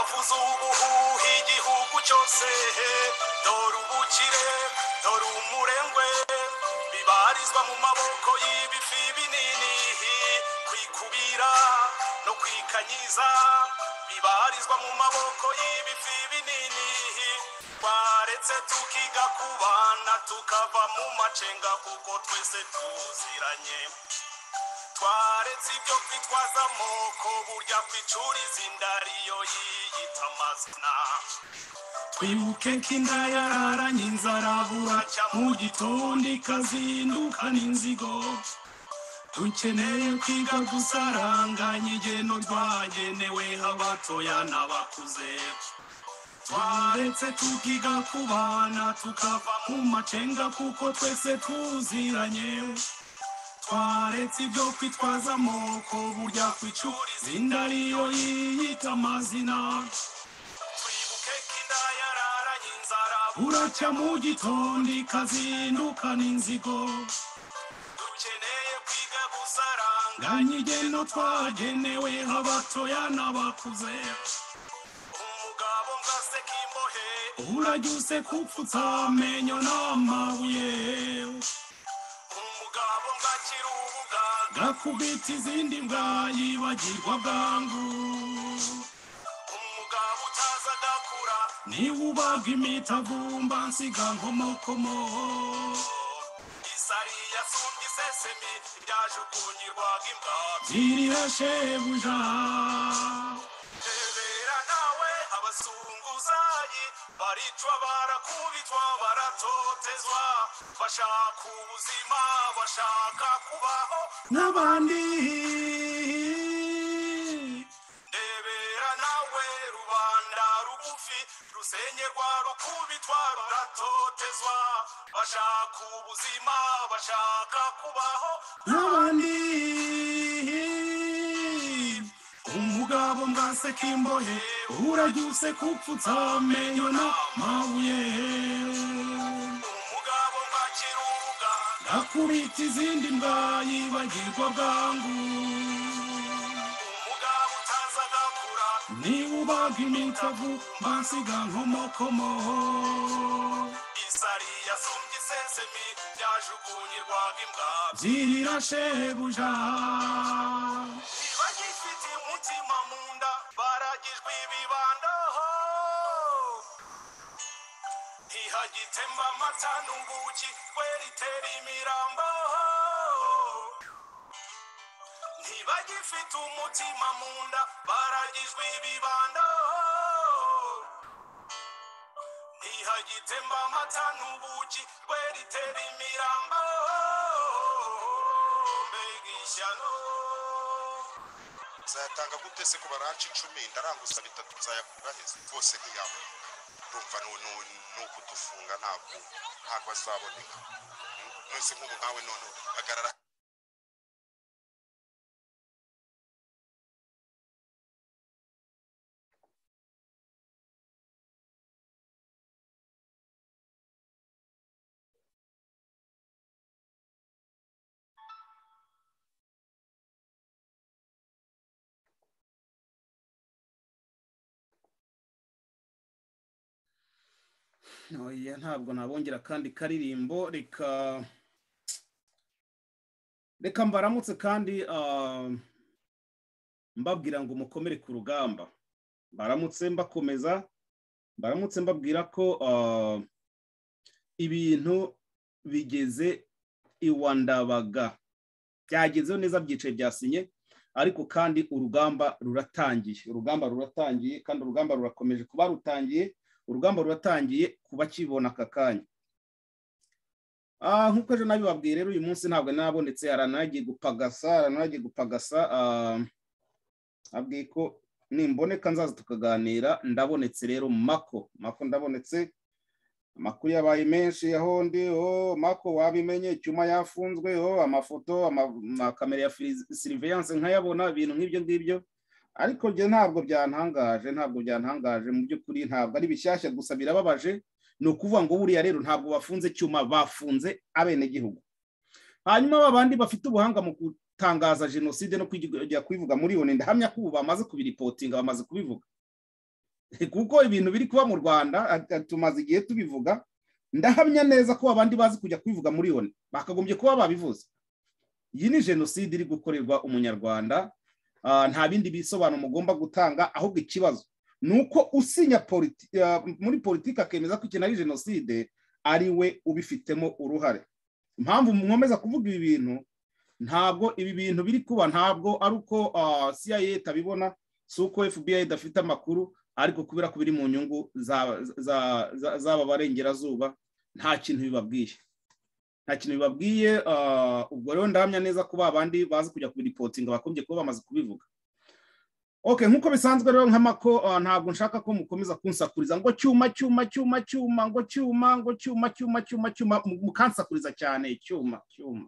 biravuza ubuhuha igihugu cyose dore ubukire dore umurengwe bibarizwa mu maboko y'ibifi binini kwikubira no kwikanyiza. Bibarizwa mu maboko y'ibifi binini twaretse tukiga kubana tukava mu macenga kuko twese tuziranye. Twaretse ibyo kwitwaza amoko burya kwicuriza inda ariyo yiyita amazina twibuke ko inda yararanye inzara buracya mu gitondo ikazindukana inzigo dukeneye kwiga gusaranganya igeno rwagenewe abatoya n'abakuze. Twaretse tukiga kubana tukava mu macenga kuko twese tuziranye twaretse ibyo kwitwaza amoko burya kwicuriza inda ariyo yiyita amazina. Twibuke ko inda yararanye inzara buracya mu gitondo ikazindukana inzigo dukeneye kwiga gusaranganya igeno twagenewe abatoya n'abakuze. Umugabo ngaseka imbohe urajya useka upfutse amenyo n'amabuye. Ubuga gakubita izindi mbwa yibagirwa bwangu. Umugabo utaza agakura niba ubaga imitavumba nsiga nkomokomo. Isari yasumbye isesemi ryajugunyirwaga imbwa. Byirira shebuja. Abazunguzayi baricwa barakubitwa baratotezwa bashaka ubuzima bashaka kubaho n'abandi. Ndebera nawe rubanda rugufi rusenyerwa rukubitwa ruratotezwa bashaka ubuzima bashaka kubaho n'abandi. Umugabo mbaseka imbohe urajya useka upfutse amenyo n'amabuye gakubita izindi mbwa yibagirwa bwangu. Niba ubaga imitavu mbasiga nkomokomo isari yasumbye isesemi ryajugunyirwaga imbwa. Byirira shebuja. Ntibagifite umutima mu nda baragijwe ibibando. Ntihagitemba amata n'ubuki tweritera imirambo. Mbega ishyano. Nzayatanga gute se ku baranci icumi? Ndaranguza bitatu nzayakura heza rwose ntiyabona urumva ni- ukudufunga ntabwo ntabwo azaboneka. Mwese nk'ubu nkawe none hagarara ntabwo nabongera akandi karirimbo. Reka reka mbaramutse kandi ah, mbabwira ngo mukomere ku rugamba. Baramutse mbakomeza baramutse mbabwira ko ah, ibintu bigeze iwa ndabaga byagezeho neza byicaye byasinye ariko kandi urugamba ruratangiye. Urugamba ruratangiye kandi urugamba rurakomeje kuba rutangiye. Urugamba ruratangiye kuba kibona aka kanya. Ah, nk'uko ejo nabibabwiye rero uyu munsi ntabwo nabonetse haranagiye gupagasa haranagiye gupagasa ah, abwiye ko nimboneka nzaza tukaganira. Ndabonetse rero mako mako ndabonetse. Amakuru yabaye menshi aho ndi oh, mako wabimenye icyuma yafunzwe amafoto ama- amakamera ya siriveyanse nkayabona ibintu nk'ibyo ngibyo. Ariko njye ntabwo byantangaje ntabwo byantangaje. Mu by'ukuri ntabwo ari bishyashya gusa birababaje. Ni ukuvuga ngo buriya rero ntabwo bafunze cyuma bafunze abenegihugu. Hanyuma babandi bafite ubuhanga mu gutangaza jenoside no kujya kubivuga muri oni ndahamya ko ubu bamaze kubiripotinga bamaze kubivuga. Kuko ibintu biri kuba mu rwanda tumaze igihe tubivuga ndahamya neza ko abandi bazi kujya kubivuga muri oni bakagombye kuba babivuze. Iyi ni jenoside iri gukorerwa umunyarwanda nta bindi bisobanuro mugomba gutanga ahubwo ikibazo ni uko usinya muri politiki akemeza ko ikintu ari jenoside ari we ubifitemo uruhare. Impamvu mwomeza kuvuga ibi bintu ntabwo ibi bintu biri kuba ntabwo ari uko CIA itabibona si uko FBI idafite amakuru ariko kubera ko biri mu nyungu z'aba barengerazuba nta kintu bibabwiye. Nta kintu bibabwiye ubwo rero ndahamya neza ko babandi bazi kujya kubiripotinga bakombye kuba bamaze kubivuga. Oke nk'uko bisanzwe rero nk'amako ntabwo nshaka ko mukomeza kunsakuriza. Ngo cyuma cyuma cyuma cyuma ngo cyuma ngo cyuma cyuma cyuma cyuma mukansakuriza cyane. Cyuma cyuma.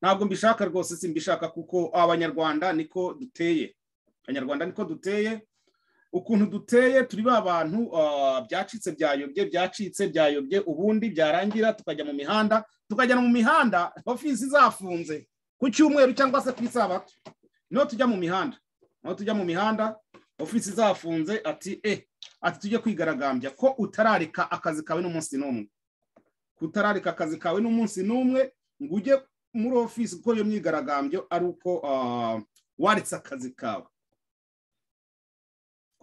Ntabwo mbishaka rwose simbishaka kuko abanyarwanda niko duteye. Abanyarwanda niko duteye. Ukuntu duteye turi ba bantu byacitse byayobye byacitse byayobye ubundi byarangira tukajya mu mihanda tukajya mu mihanda ofisi zafunze ku cyumweru cyangwa se ku isabato. Niho tujya mu mihanda. Niho tujya mu mihanda ofisi zafunze ati e ati tujye kwigaragambya ko utarareka akazi kawe n'umunsi n'umwe. Kutarareka akazi kawe n'umunsi n'umwe ngo ujye muri ofisi gukora iyo myigaragambyo ari uko waretse akazi kawe.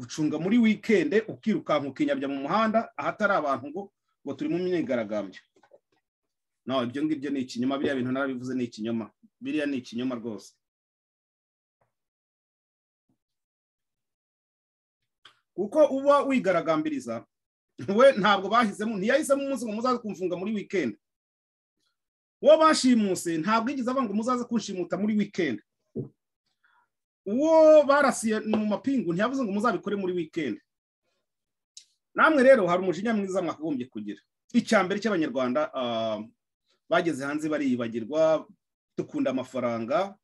Gucunga muri wikende ukirukanka ukinyabya mu muhanda ahatari abantu ngo ngo turi mu myigaragambyo. No ibyo ngibyo ni ikinyoma biriya bintu narabivuze ni ikinyoma. Biriya ni ikinyoma rwose. Kuko uba wigaragambiriza we ntabwo bahisemo ntiyahisemo umunsi ngo muzaze kumfunga muri wikendi uwo bashimuse ntabwo yigeze avuga ngo muzaze kunshimuta muri wikendi uwo barasiye mu mapingu ntiyavuze ngo muzabikore muri wikendi namwe rero hari umujinya mwiza mwakagombye kugira. Icya mbere cy'abanyarwanda bageze hanze bariyibagirwa dukunda amafaranga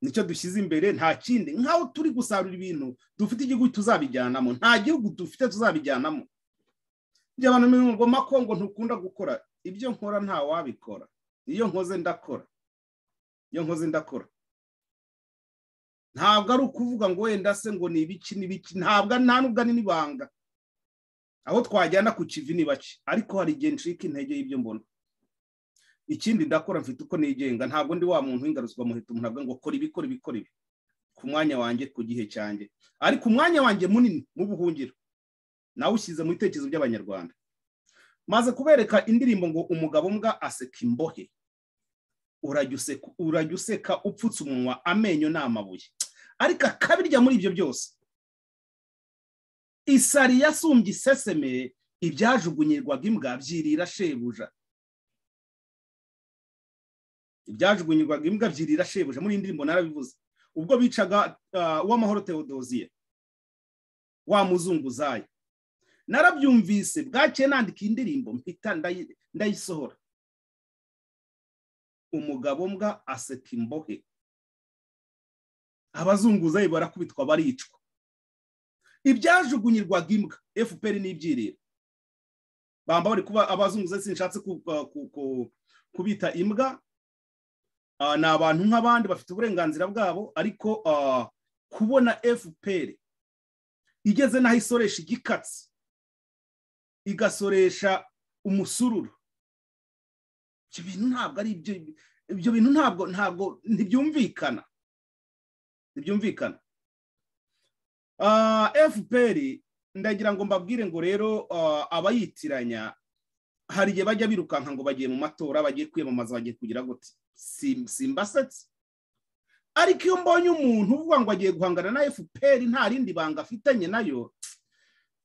ni cyo dushyize imbere nta kindi. Nk'aho turi gusarura ibintu dufite igihugu tuzabijyanamo nta gihugu dufite tuzabijyanamo. Ibyo abantu mako ngo ntukunda gukora? Ibyo nkora nta wabikora. Iyo nkoze ndakora. Iyo nkoze ndakora. Ntabwo ari ukuvuga ngo wenda se ngo ni ibiki n'ibiki ntabwo nta nubwo ari n'ibanga. Aho twajyana ku kivi ni bake. Ariko hari igihe ncika intege y'ibyo mbona. Ikindi ndakora mfite uko nigenga. Ntabwo ndi wa muntu w'ingaruzwa muhita umuntu avuga ngo kora ibi kora ibi kora ibi. Ku mwanya wanjye ku gihe cyanjye. Ariko umwanya wanjye munini mu buhungiro nawe ushyize mu bitekerezo by'abanyarwanda. Maze kubereka indirimbo ngo umugabo mbwa aseka imbohe. Urajya useka upfutse umunwa amenyo ni amabuye. Ariko akabirya muri ibyo byose. Isari yasumbye iseseme ibyajugunyirwaga imbwa byirira shebuja. Ibyajugunyirwaga imbwa byirira shebuja muri iyi ndirimbo narabivuze. Ubwo bicaga uw'amahoro teodosiye wa muzunguzayi narabyumvise bwakeye nandika indirimbo mpita ndayisohora. Umugabo mbwa aseka imbohe. Abazunguzayi barakubitwa baricwa. Ibyajugunyirwaga imbwa fpr n'ibyirira bamba bari kuba abazunguzayi sinshatse kubita imbwa. Ni abantu nk'abandi bafite uburenganzira bwabo ariko kubona fpr igeze n'aho isoresha igikatsi igasoresha umusururu. Ibyo bintu ntabwo ari ibyo bintu ntabwo ntabwo ntibyumvikana. Ntibyumvikana. Fpr ndagira ngo mbabwire ngo rero abayitiranya hari igihe bajya birukanka ngo bagiye mu matora bagiye kwiyamamaza bagiye kugira gute simbasetse ariko iyo mbonye umuntu uvuga ngo agiye guhangana na fpr nta rindi banga afitanye na yo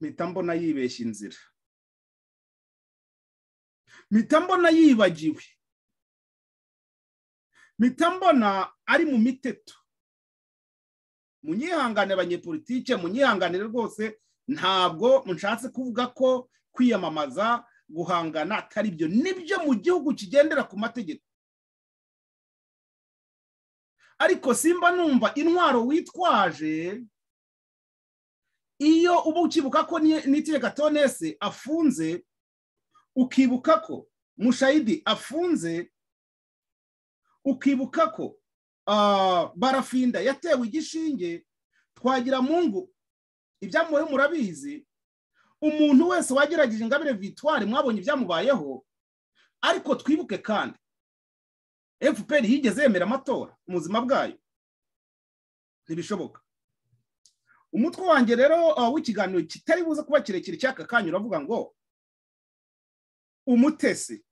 mpita mbona yibeshya inzira. Mpita mbona yibagiwe. Mpita mbona ari mu miteto. Munyihangane abanyepolitike munyihanganire rwose. Ntabwo nshatse kuvuga ko kwiyamamaza guhangana atari byo. Nibyo mu gihugu kigendera ku mategeko. Ariko simba numva intwaro witwaje iyo uba ukibuka ko n'itegeko tonese afunze ukibuka ko mushayidi afunze ukibuka ko barafinda yatewe igishinge twagira mungu. Ibyamubayeho murabizi umuntu wese wagerageje ingabire victoire mwabonye ibyamubayeho ariko twibuke kandi. Fpr yigeze yemera amatora mu buzima bwayo. Ntibishoboka. Umutwe wanjye rero uh, w'ikiganiro kitari buze kuba kirekire cy'aka kanya uravuga ngo umutesi.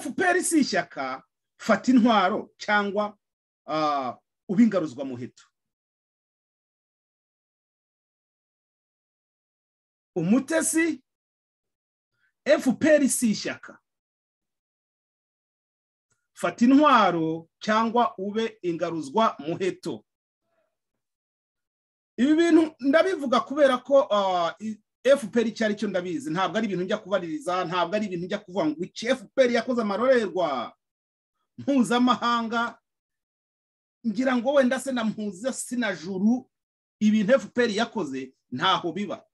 Fpr si ishyaka fata intwaro cyangwa uh, ubingaruzwa muheto. Umutesi fpr si ishyaka. Fata intwaro cyangwa ube ingaruzwa muheto. Ibi bintu ndabivuga kubera ko ah, i- fpr icyo ari cyo ndabizi. Ntabwo ari ibintu njya kubaririza ntabwo ari ibintu njya kuvuga ngo iki fpr yakoze amarorerwa. Mpuzamahanga ngira ngo wenda se na mpuza sinajuru ibintu fpr yakoze ntaho biba.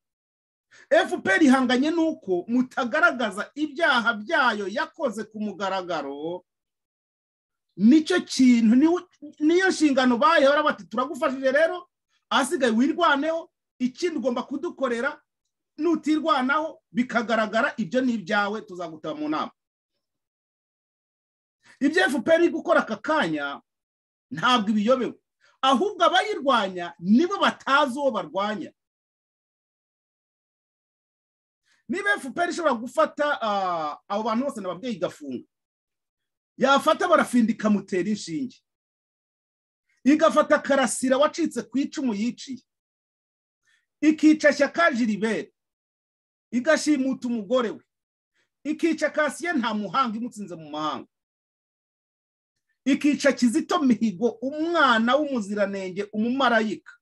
Fpr ihanganye n'uko mutagaragaza ibyaha byayo yakoze ku mugaragaro ni cyo kintu niyo nshingano bayihora bati turagufashije rero? Ahasigaye wirwaneho. Ikindi ugomba kudukorera nutirwanaho. Bikagaragara ibyo ni ibyawe tuzagutaba mu nama. Ibyo fpr iri gukora aka kanya ntabwo ibiyobewe. Ahubwo abayirwanya nibo batazi uwo barwanya. Niba fpr ishobora gufata ah, abo bantu bose nababyeyi igafunga yafata barafinda ikamutera inshinge. Igafata karasira wacitse ku icumu yiciye. Ikica shyaka jiribere igashimuta umugore we. Ikica kasiye nta muhanga imutsinze mu mahanga. Ikica kizito mihigo umwana w'umuziranenge umumarayika.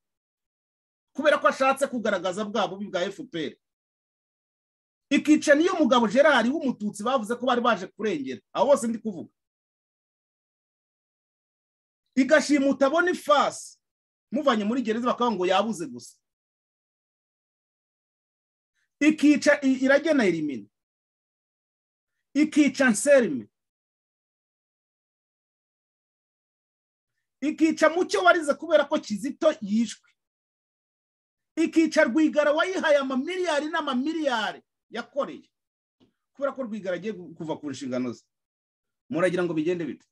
Kubera ko ashatse kugaragaza bwa bubi bwa fpr ikica niyo mugabo gerard w'umututsi bavuze ko bari baje kurengera. Abo bose ndi kuvuga. Igashimuta bonifasi muvanye muri gereza bakavuga ngo yabuze gusa. Ikica iragena elimina. Ikica nserime ikica mucyo warize kubera ko kizito yishwe. Ikica rwigara wayihaye amamiliyari n'amamiliyari yakoreye. Kubera ko rwigara agiye kuva ku nshingano ze. Muragira ngo bigende bite?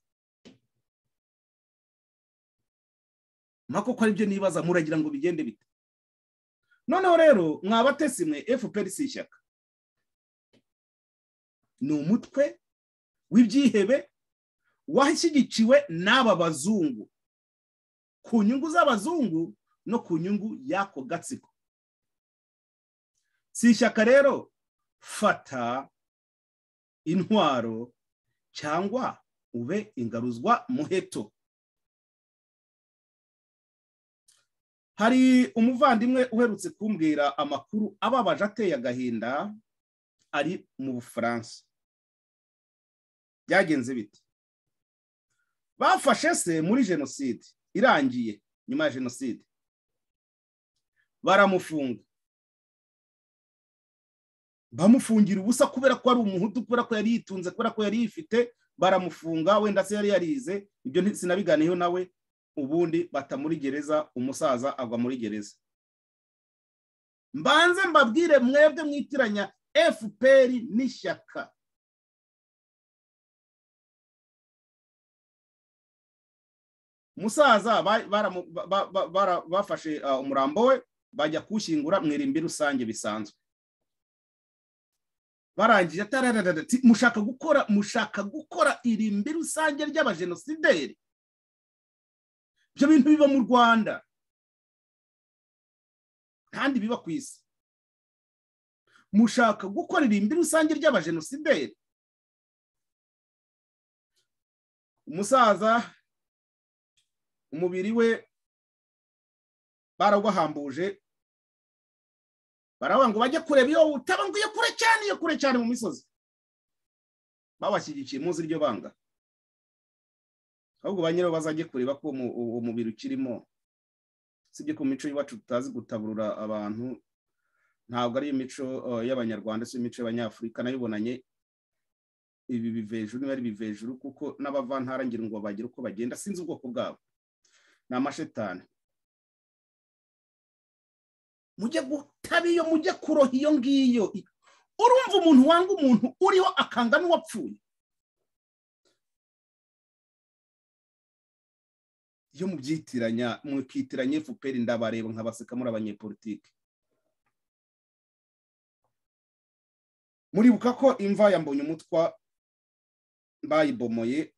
Mpaka ko ari byo nibaza muragira ngo bigende bite? Noneho rero mwabatesi mwe fpr si ishyaka. Ni umutwe w'ibyihebe washyigikiwe n'aba bazungu. Ku nyungu z'abazungu no ku nyungu y'ako gatsiko. Si ishyaka rero fata intwaro cyangwa ube ingaruzwa muheto. Hari umuvandimwe uherutse kumbwira amakuru ababaje ateye agahinda ari mu bufaransa. Byagenze bite? Bafashe se muri jenoside. Irangiye nyuma ya jenoside. Baramufunga. Bamufungira ubusa kubera ko ari umuhutu kubera ko yari yitunze kubera ko yari yifite baramufunga wenda se yari yarize ibyo sinabiganiyeho nawe ubundi bata muri gereza umusaza agwa muri gereza. Mbanze mbabwire mwebwe mwitiranya fpr n'ishyaka. Umusaza bafashe uh, umurambo we bajya kuwushyingura mu irimbi rusange bisanzwe. Barangije atarararara ati, mushaka gukora mushaka gukora irimbi rusange ry'abajenosideri ibyo bintu biba mu rwanda. Kandi biba ku isi. Mushaka gukora irimbi rusange ry'abajenosideri umusaza umubiri we barawubahambuje baravuga ngo bajye kureba iyo utaba ngo iyo kure cyane iyo kure cyane mu misozi. Babashyigikiye muzi iryo banga. Ahubwo ba nyirawo bazajye kureba ko umu- uwo mubiri ukirimo. Sibyo ku mico y'iwacu tutazi gutaburura abantu ntabwo ari imico uh, y'abanyarwanda si imico y'abanyafurika nayibonanye. Ibi bivejuru niba ari bivejuru kuko n'abavantara ngira ngo bagira uko bagenda sinzi ubwoko bwabo. Ni amashetani mujye gutaba iyo mujye kuroha iyo ngiyo. Urumva umuntu wanga umuntu uriho akanga n'uwapfuye? Iyo mubyitiranya mwikitiranya fpr ndabareba nkabaseka muri abanyepolitike muribuka ko imva yambonye umutwa bayibomoye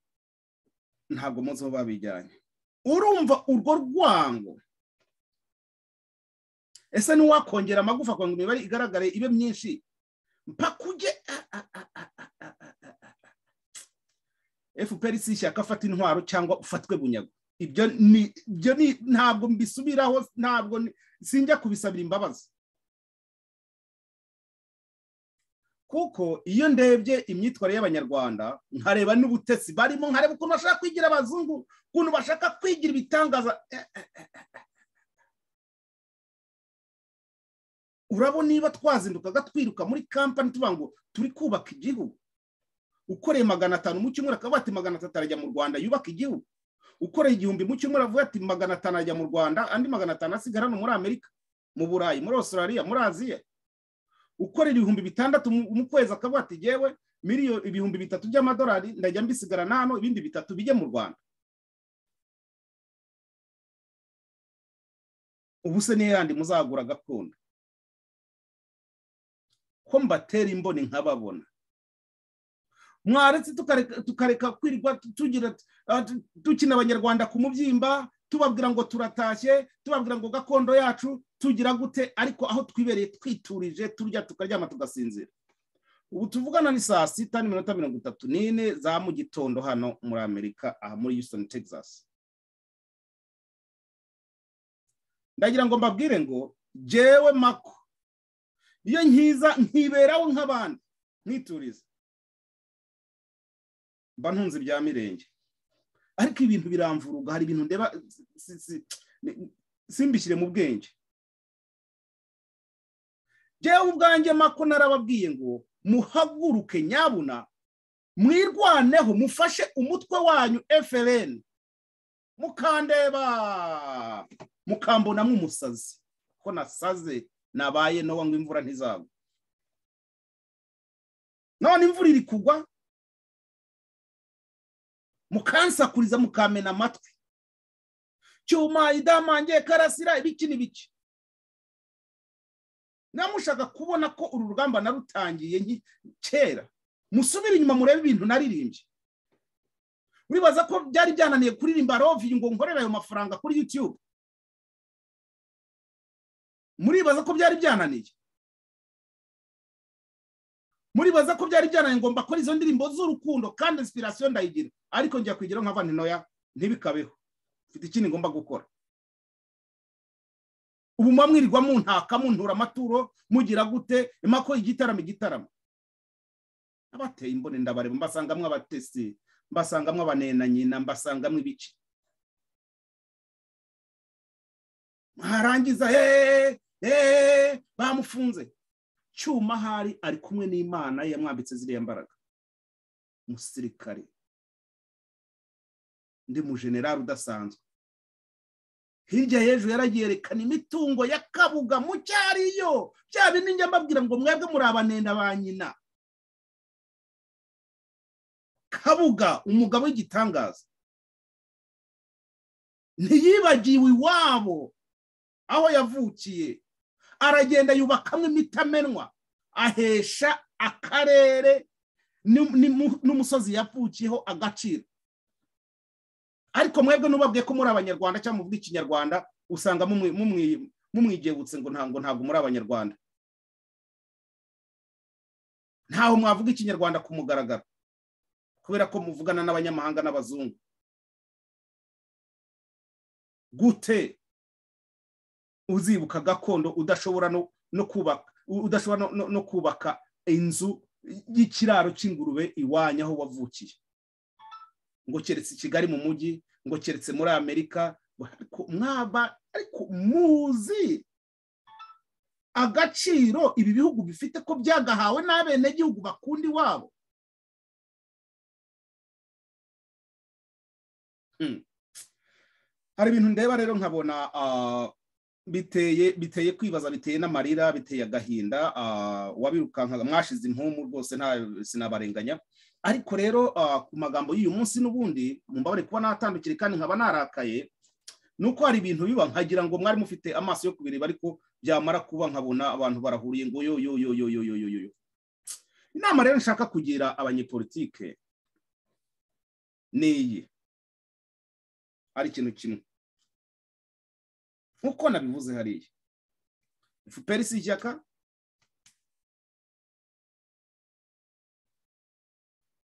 ntabwo muzi aho babijyanye. Urumva urwo rwango. Ese ntiwakongera amagufa kugira ngo imibare igaragare ibe myinshi? Mpaka ujye fpr si ishyaka afata intwaro cyangwa ufatwe bunyago. Ibyo ni ntabwo mbisubiraho ntabwo sinjya kubisabira imbabazi. Kuko iyo ndebye imyitwarire y'abanyarwanda nkareba n'ubutetsi barimo nkareba ukuntu bashaka kwigira abazungu ukuntu bashaka kwigira ibitangaza. Urabona niba twazindukaga twiruka muri kampani tuvuga ngo turi kubaka igihugu ukoreye magana atanu mu cyumweru akaba ati magana atatu arajya mu rwanda yubaka igihugu ukoreye igihumbi mu cyumweru avuga ati magana atanu ajya mu rwanda andi magana atanu asigara hano muri amerika mu burayi muri australia muri aziya. Ukorera ibihumbi bitandatu mu kwezi akavuga ati yewe miliyoni ibihumbi bitatu by'amadolari ndajya mbisigarana hano ibindi bitatu bijye mu rwanda. Ubu se niyo yandi muzagura gakondo ko mbatera imboni nkababona. Mwaretse tukareka kwirirwa tugira dukina abanyarwanda ku mubyimba tubabwira ngo turatashye tubabwira ngo gakondo yacu tugira gute? Ariko aho twibereye twiturije turya tukaryama tugasinzira. Ubu tuvugana ni saa sita n'iminota mirongo itatu n'ine za mu gitondo hano muri amerika aha muri Houston Texas. Ndagira ngo mbabwire ngo jewe mako iyo nkiza nkiberaho nk'abandi nkituriza mba ntunze ibya mirenge. Ariko ibintu biramvuruga hari ibintu ndeba simbishyire mu bwenge. Jewe ubwanjye mako narababwiye ngo muhaguruke nyabuna mwirwaneho mufashe umutwe wanyu FLN mukandeba mukambonamo umusazi. Ko nasaze nabaye nowa ngo imvura ntizagwa none imvura iri kugwa mukansakuriza mukamena amatwi. Cyuma idamange karasira ibiki n'ibiki. Namushaka kubona ko uru rugamba narutangiye kera. Musubire inyuma murebe ibintu naririmbye. Uribaza ko byari byananiye kuririmba rovi ngo nkorere ayo mafaranga kuri yutube muribaza ko byari byananiye. Muribaza ko byari byananiye ngo mbakore izo ndirimbo z'urukundo kandi inspiration ndayigira. Ariko njya kwigira nka ntoya ntibikabeho. Mfite ikindi ngomba gukora. Ubu muba mwirirwa muntaka muntura amaturo mugira gute imako igitaramo igitaramo. Abateye imbone ndabareba mbasangamwe abatesi mbasangamwe abanena nyina mbasangamwe ibice. Harangiza he he bamufunze. Cyuma hari ari kumwe n'imana yamwambitse ziriya mbaraga. Umusirikare. Ndi mu generali udasanzwe. Hirya hejuru yaragiye yerekana imitungo ya kabuga mu cyariyo bya bindi njya mbabwira ngo mwebwe muri abanenda ba nyina. Kabuga umugabo w'igitangaza. Ntiyibagiwe iwabo. Aho yavukiye. Aragenda yubakamo imitamenwa. Ahesha akarere. N'umusozi yavukiyeho agaciro. Ariko mwebwe n'ubabwiye ko muri abanyarwanda cyangwa muvuga ikinyarwanda usanga mumwigebutse ngo ntabwo ntabwo muri abanyarwanda. Ntaho mwavuga ikinyarwanda ku mugaragaro. Kubera ko muvugana n'abanyamahanga n'abazungu. Gute? uzibuka gakondo udashobora no kubaka udashobora no kubaka inzu y'ikiraro cy'ingurube iwanya aho wavukiye. Ngo keretse i kigali mu mujyi ngo keretse muri amerika mwaba ariko muzi agaciro ibi bihugu bifite ko byagahawe n'abenegihugu bakunda iwabo hmm. hari ibintu ndeba rero nkabona ah, biteye biteye kwibaza biteye n'amarira biteye agahinda ah, wabirukankaga mwashize impumu rwose nta sinabarenganya. Ariko rero ah, ku magambo y'uyu munsi n'ubundi mubabare kuba natandukire kandi nkaba narakaye ni uko hari ibintu biba nkagira ngo mwari mufite amaso yo kubireba ariko byamara kuba nkabona abantu barahuriye ngo yo yo yo yo yo yo yo. Inama rero nshaka kugira abanyepolitike ni iyi. Ari ikintu kimwe. Nk'uko nabivuze hariya. Fpr si ishyaka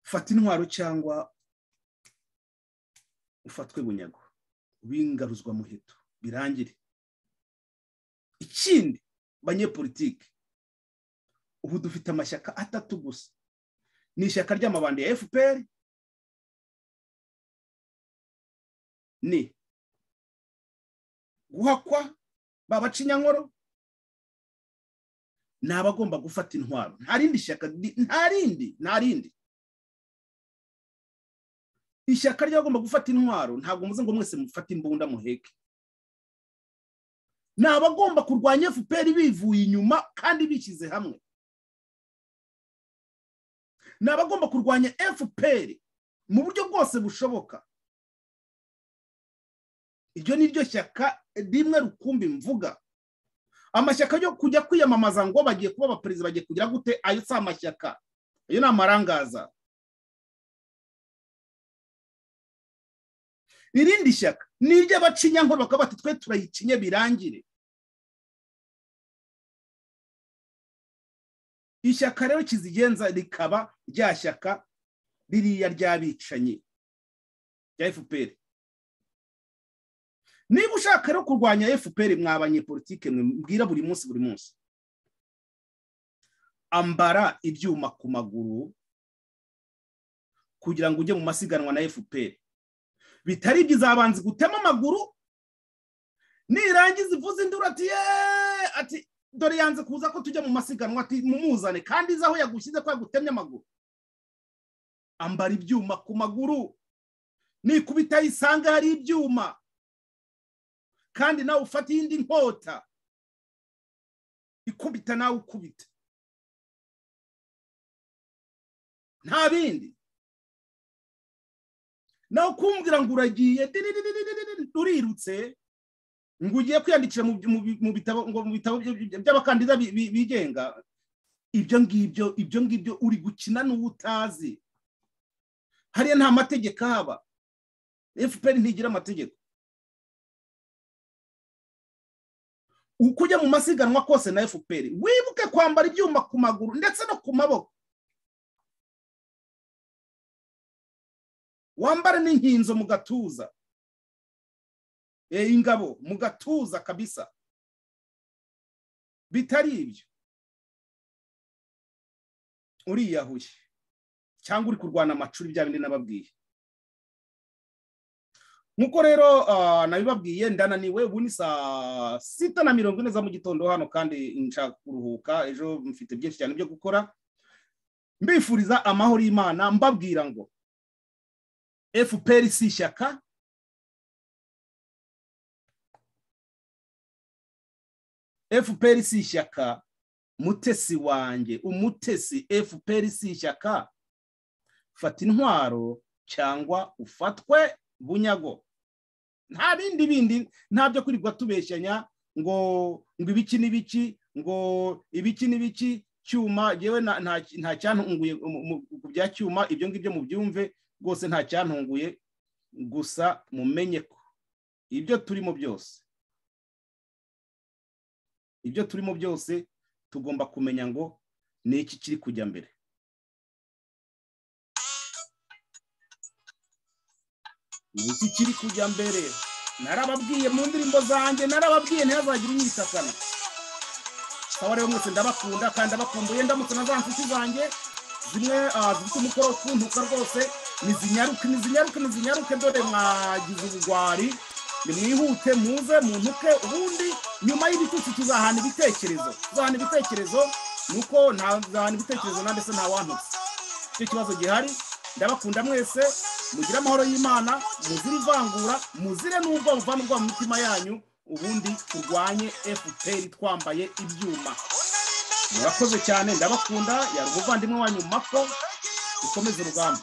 fata intwaro cyangwa ufatwe bunyago. W'ingaruzwa muheto. Birangire. Ikindi banyepolitike ubu dufite amashyaka atatu gusa. Ni ishyaka ry'amabandi ya fpr ni. Guhakwa babaca inyankoro ni abagomba gufata intwaro. Nta rindi shyaka nta rindi nta rindi. Ishyaka ry'abagomba gufata intwaro ntabwo muze ngo mwese mufate imbunda muheke. Ni abagomba kurwanya fpr bivuye inyuma kandi bishyize hamwe. Ni abagomba kurwanya fpr mu buryo bwose bushoboka. Iryo ni ryo shyaka rimwe rukumbi mvuga. Amashyaka yo kujya kwiyamamaza ngo bagiye kuba abaperezida bagiye kugira gute? Ayo si amashyaka. Ayo ni amarangaza. Irindi shyaka ni iry'abaca inyankoro bakaba bati twe turayicinye birangire. Ishyaka rero kizigenza rikaba rya shyaka ririya ry'abicanyi rya fpr niba ushaka rero kurwanya fpr mwa banyepolitike mwe mbwira buri munsi buri munsi. Ambara ibyuma ku maguru kugira ngo ujye mu masiganwa na fpr bitari ibyo gutema amaguru nirangiza ivuze induru ati yeee! Ati dore yanze kuza ko tujya mu masiganwa ati mumuzane kandi izi aho yagushyize ko yagutemye amaguru. Ambara ibyuma ku maguru. Nikubita yisanga hari ibyuma. Kandi nawe ufata iyindi nkota ikubita nawe ukubita. Nta bindi. Nawe kumbwira ngo uragiye urirutse ngo ugiye kwiyandikisha mu bitabo by'abakandida bi- bi- bigenga ibyo ngibyo ibyo ngibyo uri gukina n'uwo utazi. Hariya nta mategeko ahaba fpr ntigira amategeko. Uko ujya mu masiganwa kose na fpr wibuke kwambara ibyuma ku maguru ndetse no ku maboko. Wambare n'inkinzo mu gatuza. Eh, ingabo mu gatuza kabisa. Bitari ibyo. Uriyahuye cyangwa uri kurwana amacuri bya bindi nababwiye. Nk'uko rero ah, nabibabwiye ndananiwe ubu saa sita na mirongo ine za mu gitondo hano kandi nshaka kuruhuka. Ejo mfite byinshi cyane byo gukora. Mbifuriza amahoro y'imana mbabwira ngo fpr si ishyaka fpr si ishyaka mutesi wanjye umutesi fpr si ishyaka fata intwaro cyangwa ufatwe bunyago. Nta bindi bindi nta byo kwirirwa tubeshyanya ngo ngo ibiki n'ibiki ngo ibiki n'ibiki cyuma yewe nta cyantunguye ku bya cyuma ibyo ngibyo mubyumve rwose nta cyantunguye gusa mumenye ko ibyo turimo byose ibyo turimo byose tugomba kumenya ngo ni iki kiri kujya mbere. Ni kiri kujya mbere. Narababwiye mu ndirimbo zanjye narababwiye ntihazagire unyitakana sawa rero mwese ndabakunda kandi ndabakumbuye ndamutse na za nshuti zanjye zimwe ah, zifite umukoro wo kuntuka rwose. Nizinyaruke nizinyaruke nizinyaruke dore mwagize ubugwari. Nimwihute muze muntuke ubundi nyuma y'ibitutsi tuzahana ibitekerezo. Tuzahana ibitekerezo nuko ntazahana ibitekerezo nande se ntawantutse icyo kibazo gihari ndabakunda mwese. mugire amahoro y'imana muzire ivangura muzire n'ubwo muvana mu mitima yanyu ubundi turwanye efuperi twambaye ibyuma. Murakoze cyane ndabakunda yari umuvandimwe wanyu mako ukomeze urugamba.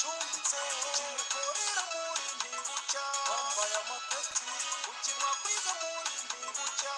acumbitse kimukorera muri ntibucya wambaye amapeti ukinwa kwiga muri ntibucya